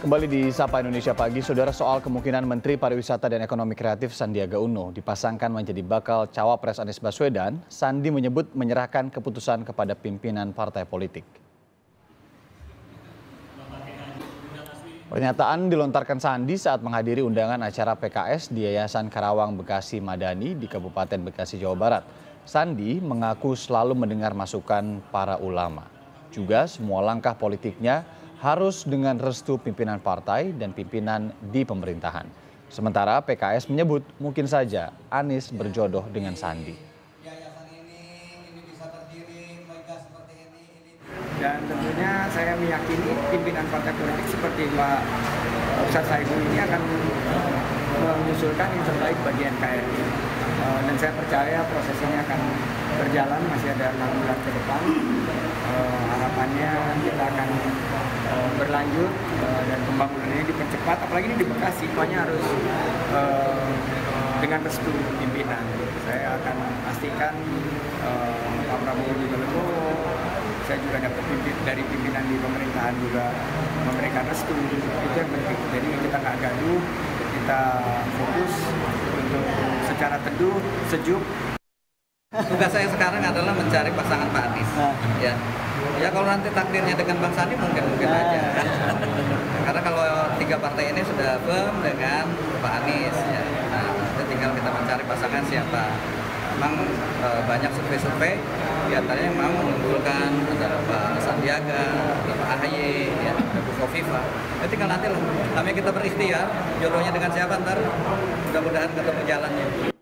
Kembali di Sapa Indonesia Pagi, saudara soal kemungkinan Menteri Pariwisata dan Ekonomi Kreatif Sandiaga Uno dipasangkan menjadi bakal cawapres Anies Baswedan, Sandi menyebut menyerahkan keputusan kepada pimpinan partai politik. Pernyataan dilontarkan Sandi saat menghadiri undangan acara PKS di Yayasan Karawang Bekasi Madani di Kabupaten Bekasi, Jawa Barat. Sandi mengaku selalu mendengar masukan para ulama. Juga semua langkah politiknya harus dengan restu pimpinan partai dan pimpinan di pemerintahan. Sementara PKS menyebut mungkin saja Anies berjodoh dengan Sandi. Dan tentunya saya meyakini pimpinan partai politik seperti Pak Ustaz Saibu ini akan mengusulkan yang terbaik bagi NKRI. Eh, dan saya percaya proses ini akan berjalan masih ada enam bulan ke depan. Uh, harapannya kita akan uh, berlanjut uh, dan pembangunannya dipercepat. Apalagi ini di Bekasi, semuanya harus uh, dengan restu pimpinan. Saya akan pastikan uh, Pak Prabowo juga Legowo, saya juga dapat pimpin dari pimpinan di pemerintahan juga memberikan restu. Itu yang penting. Jadi kita nggak gaduh, kita fokus untuk secara teduh, sejuk Tugas saya sekarang adalah mencari pasangan Pak Anies. Nah. Ya, ya kalau nanti takdirnya dengan Bang Sandi mungkin mungkin Nah. aja. Karena kalau tiga partai ini sudah firm dengan Pak Anies, ya. Nah, itu tinggal kita mencari pasangan siapa. Memang eh, banyak survei-survei di antaranya yang mau mengunggulkan ada Pak Sandiaga, Pak AHY, ya, Bu Kofifa. Ya, tinggal nanti lah. Kami kita berikhtiar, jodohnya dengan siapa ntar mudah-mudahan ketemu jalannya.